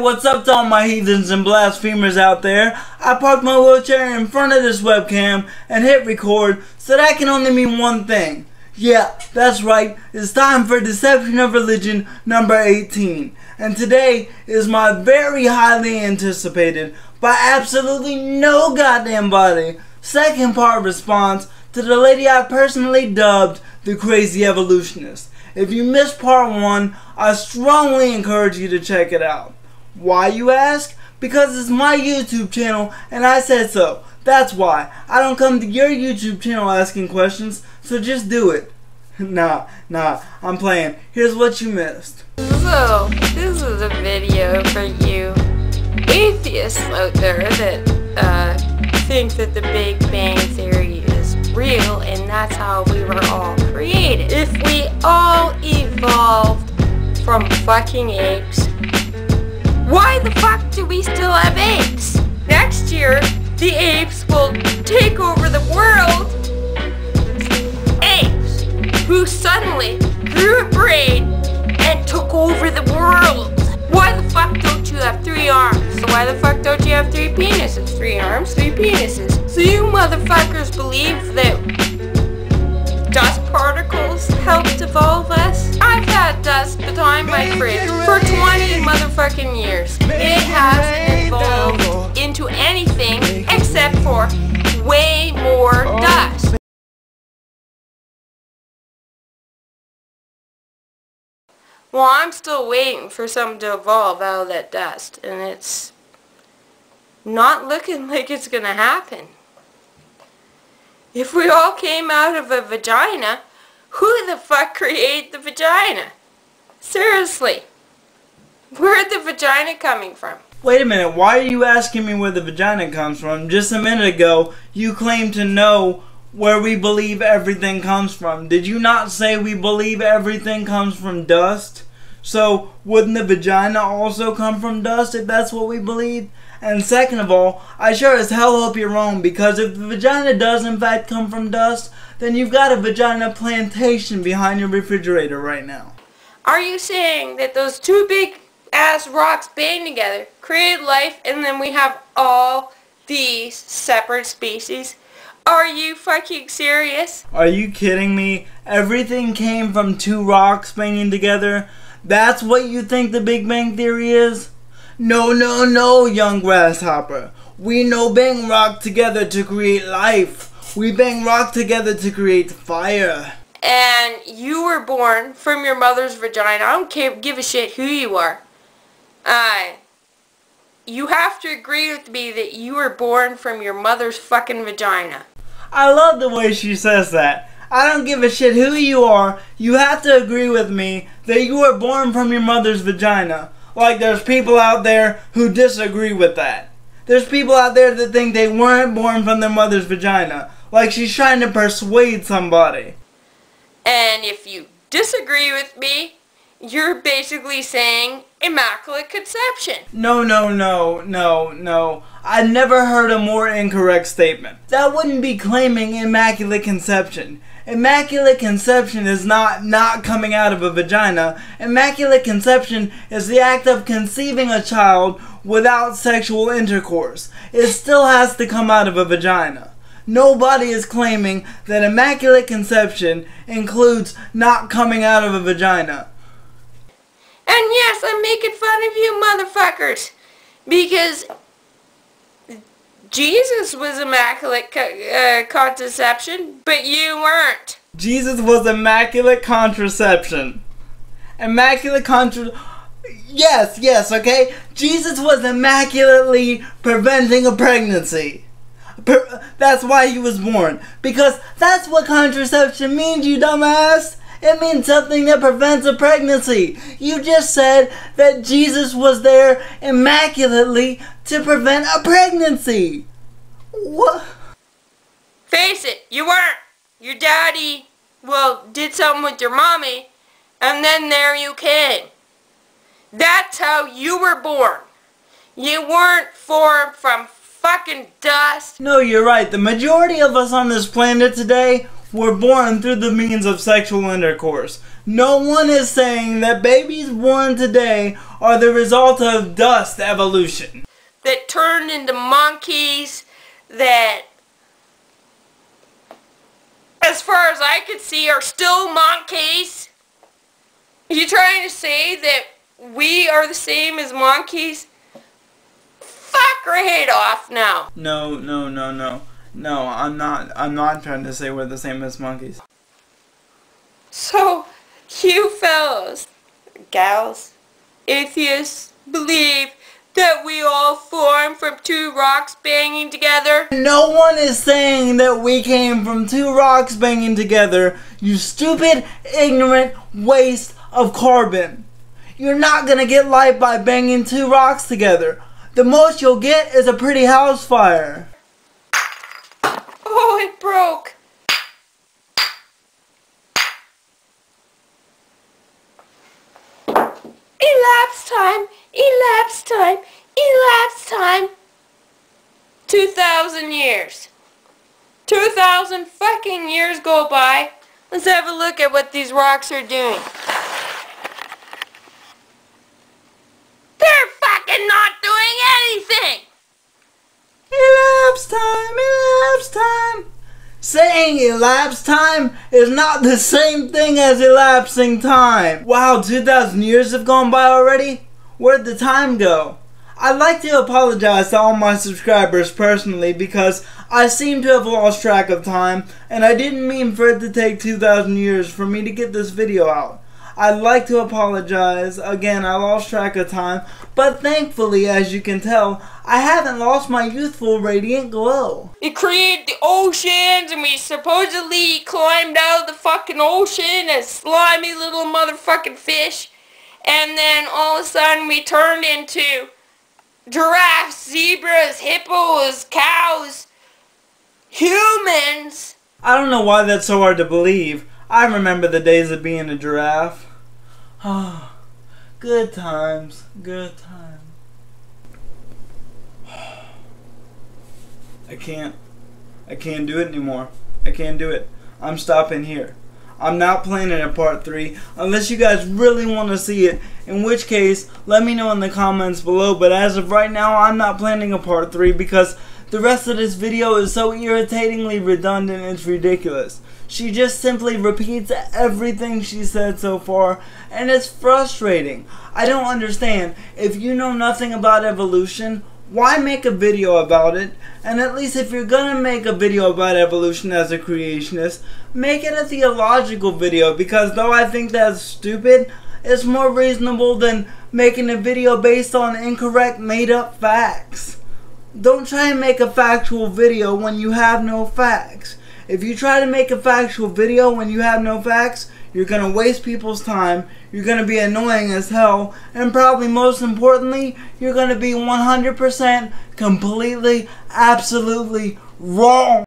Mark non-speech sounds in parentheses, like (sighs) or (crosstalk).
What's up to all my heathens and blasphemers out there? I parked my wheelchair in front of this webcam and hit record, so that can only mean one thing. Yeah, that's right, it's time for Deception of Religion number 18. And today is my very highly anticipated, by absolutely no goddamn body, second part response to the lady I personally dubbed the Crazy Evolutionist. If you missed part one, I strongly encourage you to check it out. Why, you ask? Because it's my YouTube channel and I said so. That's why. I don't come to your YouTube channel asking questions, so just do it. (laughs) nah, nah, I'm playing. Here's what you missed. So, this is a video for you atheists out there that uh, think that the Big Bang Theory is real and that's how we were all created. If we all evolved from fucking apes, why the fuck do we still have apes? Next year, the apes will take over the world. Apes who suddenly grew a brain and took over the world. Why the fuck don't you have three arms? So why the fuck don't you have three penises? Three arms, three penises. So you motherfuckers believe Well, I'm still waiting for something to evolve out of that dust, and it's not looking (laughs) like it's gonna happen. If we all came out of a vagina, who the fuck created the vagina? Seriously. Where'd the vagina coming from? Wait a minute, why are you asking me where the vagina comes from? Just a minute ago, you claimed to know where we believe everything comes from. Did you not say we believe everything comes from dust? So, wouldn't the vagina also come from dust if that's what we believe? And second of all, I sure as hell hope you're wrong because if the vagina does in fact come from dust, then you've got a vagina plantation behind your refrigerator right now. Are you saying that those two big ass rocks bang together, created life, and then we have all these separate species? Are you fucking serious? Are you kidding me? Everything came from two rocks banging together? That's what you think the Big Bang Theory is? No, no, no, young grasshopper. We no bang rock together to create life. We bang rock together to create fire. And you were born from your mother's vagina. I don't care, give a shit who you are. Uh, you have to agree with me that you were born from your mother's fucking vagina. I love the way she says that. I don't give a shit who you are. You have to agree with me that you were born from your mother's vagina. Like there's people out there who disagree with that. There's people out there that think they weren't born from their mother's vagina. Like she's trying to persuade somebody. And if you disagree with me, you're basically saying immaculate conception. No, no, no, no, no. I never heard a more incorrect statement. That wouldn't be claiming immaculate conception. Immaculate conception is not not coming out of a vagina. Immaculate conception is the act of conceiving a child without sexual intercourse. It still has to come out of a vagina. Nobody is claiming that immaculate conception includes not coming out of a vagina. And yes, I'm making fun of you motherfuckers. Because Jesus was immaculate co uh, contraception, but you weren't. Jesus was immaculate contraception. Immaculate contra... Yes, yes, okay? Jesus was immaculately preventing a pregnancy. Per that's why he was born. Because that's what contraception means, you dumbass. It means something that prevents a pregnancy. You just said that Jesus was there immaculately to prevent a pregnancy. What? Face it, you weren't. Your daddy, well, did something with your mommy, and then there you came. That's how you were born. You weren't formed from fucking dust. No, you're right. The majority of us on this planet today were born through the means of sexual intercourse. No one is saying that babies born today are the result of dust evolution. That turned into monkeys that as far as I could see are still monkeys. Are you trying to say that we are the same as monkeys? Fuck right off now. No, no, no, no. No, I'm not I'm not trying to say we're the same as monkeys. So, you fellows, gals, atheists, believe that we all form from two rocks banging together? No one is saying that we came from two rocks banging together, you stupid, ignorant waste of carbon. You're not gonna get light by banging two rocks together. The most you'll get is a pretty house fire. Oh, it broke. Elapsed time, elapsed time, elapsed time. 2,000 years. 2,000 fucking years go by. Let's have a look at what these rocks are doing. They're fucking not doing anything! Elapsed time, elapsed time. Saying elapsed time is not the same thing as elapsing time. Wow, 2,000 years have gone by already? Where'd the time go? I'd like to apologize to all my subscribers personally because I seem to have lost track of time and I didn't mean for it to take 2,000 years for me to get this video out. I'd like to apologize. Again, I lost track of time, but thankfully, as you can tell, I haven't lost my youthful radiant glow. It created the oceans and we supposedly climbed out of the fucking ocean as slimy little motherfucking fish. And then all of a sudden we turned into giraffes, zebras, hippos, cows, humans. I don't know why that's so hard to believe. I remember the days of being a giraffe. Ah, (sighs) good times, good times. (sighs) I can't. I can't do it anymore. I can't do it. I'm stopping here. I'm not planning a part 3 unless you guys really want to see it. In which case, let me know in the comments below. But as of right now, I'm not planning a part 3 because the rest of this video is so irritatingly redundant it's ridiculous. She just simply repeats everything she said so far, and it's frustrating. I don't understand. If you know nothing about evolution, why make a video about it? And at least if you're gonna make a video about evolution as a creationist, make it a theological video because though I think that's stupid, it's more reasonable than making a video based on incorrect made up facts. Don't try and make a factual video when you have no facts. If you try to make a factual video when you have no facts, you're going to waste people's time, you're going to be annoying as hell, and probably most importantly, you're going to be 100% completely, absolutely wrong.